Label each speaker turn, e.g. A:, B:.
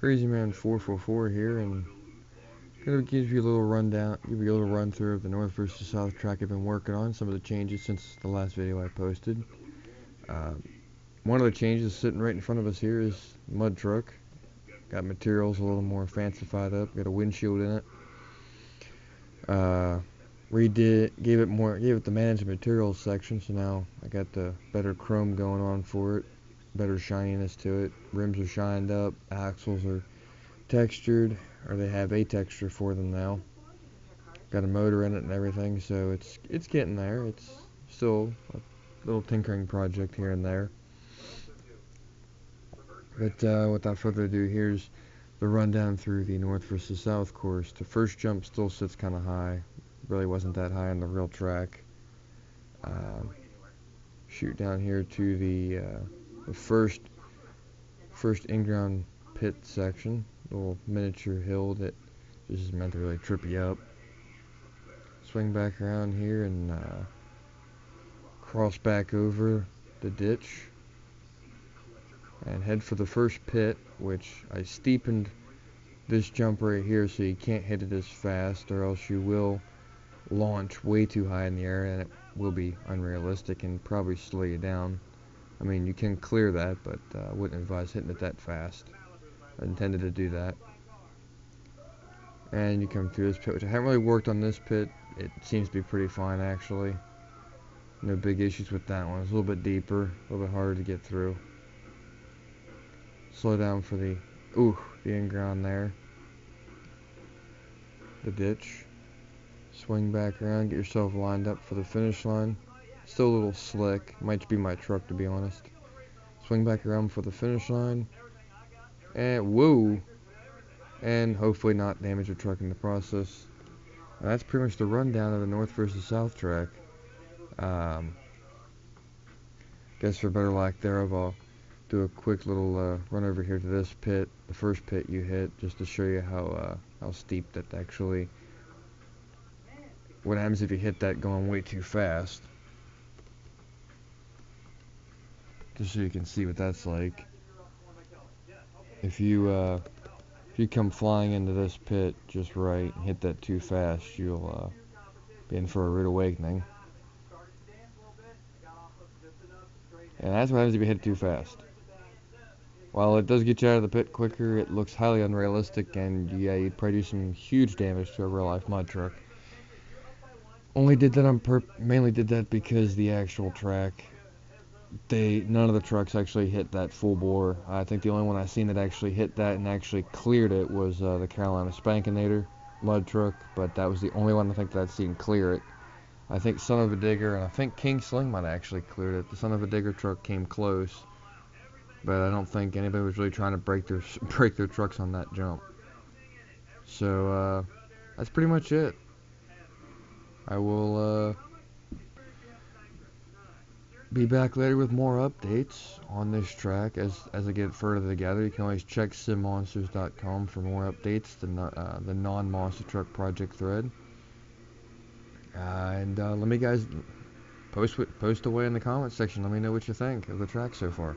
A: Crazy Man 444 here, and gonna give you a little rundown, give you a little run through of the North versus South track I've been working on, some of the changes since the last video I posted. Uh, one of the changes sitting right in front of us here is mud truck. Got materials a little more fancified up. Got a windshield in it. Uh, redid, gave it more, gave it the managed materials section. So now I got the better chrome going on for it better shininess to it. Rims are shined up, axles are textured, or they have a texture for them now. Got a motor in it and everything, so it's it's getting there. It's still a little tinkering project here and there. But uh, without further ado, here's the rundown through the north versus south course. The first jump still sits kind of high. Really wasn't that high on the real track. Uh, shoot down here to the uh, the first first in-ground pit section, little miniature hill that just is meant to really trip you up. Swing back around here and uh, cross back over the ditch and head for the first pit, which I steepened this jump right here so you can't hit it as fast or else you will launch way too high in the air and it will be unrealistic and probably slow you down. I mean, you can clear that, but uh, I wouldn't advise hitting it that fast. I intended to do that. And you come through this pit, which I haven't really worked on this pit. It seems to be pretty fine, actually. No big issues with that one. It's a little bit deeper, a little bit harder to get through. Slow down for the, ooh, the in-ground there. The ditch. Swing back around, get yourself lined up for the finish line. Still a little slick. Might be my truck, to be honest. Swing back around for the finish line. And whoa! And hopefully not damage the truck in the process. That's pretty much the rundown of the north versus south track. Um, guess for better lack thereof, I'll do a quick little uh, run over here to this pit, the first pit you hit, just to show you how uh, how steep that actually. What happens if you hit that going way too fast? Just so you can see what that's like. If you uh, if you come flying into this pit just right and hit that too fast, you'll uh, be in for a rude awakening. And that's what happens if you hit it too fast. While it does get you out of the pit quicker, it looks highly unrealistic, and yeah, you'd probably do some huge damage to a real-life mud truck. Only did that on. Mainly did that because the actual track they none of the trucks actually hit that full bore. I think the only one I seen that actually hit that and actually cleared it was uh, the Carolina Spankinator mud truck, but that was the only one I think that I'd seen clear it. I think Son of a Digger and I think King Sling might have actually cleared it. The Son of a Digger truck came close, but I don't think anybody was really trying to break their break their trucks on that jump. So uh, that's pretty much it. I will. Uh, be back later with more updates on this track as as I get further together. You can always check simmonsters.com for more updates. The uh, the non-monster truck project thread. Uh, and uh, let me guys post post away in the comments section. Let me know what you think of the track so far.